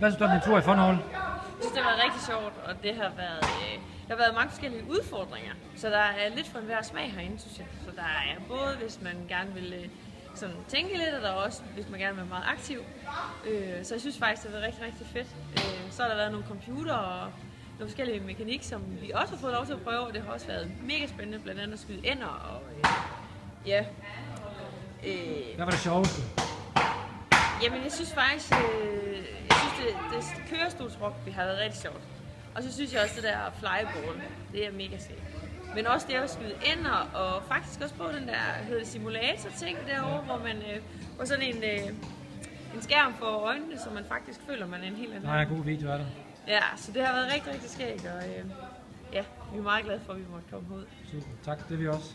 Hvad synes du om din tur i Funhold? Jeg synes, det har været rigtig sjovt, og det har været, øh, der har været mange forskellige udfordringer. Så der er lidt for enhver smag herinde, synes jeg. Så der er både, hvis man gerne vil øh, sådan tænke lidt, og der er også, hvis man gerne vil være meget aktiv. Øh, så jeg synes faktisk, det har været rigtig, rigtig fedt. Øh, så har der været nogle computer og nogle forskellige mekanik, som vi også har fået lov til at prøve, og det har også været mega spændende, blandt andet at skyde ender og øh, ja. Øh, Hvad var det sjoveste? Jamen, jeg synes faktisk, øh, jeg synes, det kørestolsrugby har været rigtig sjovt. Og så synes jeg også, det der flyball, det er mega skægt. Men også det at skyde ender, og faktisk også på den der, hedder simulator-ting derovre, hvor man øh, sådan en, øh, en skærm for øjnene, så man faktisk føler, man er en helt anden. Nej, god video er der. Ja, så det har været rigtig, rigtig skægt, og øh, ja, vi er meget glade for, at vi måtte komme ud. Super. Tak, det er vi også.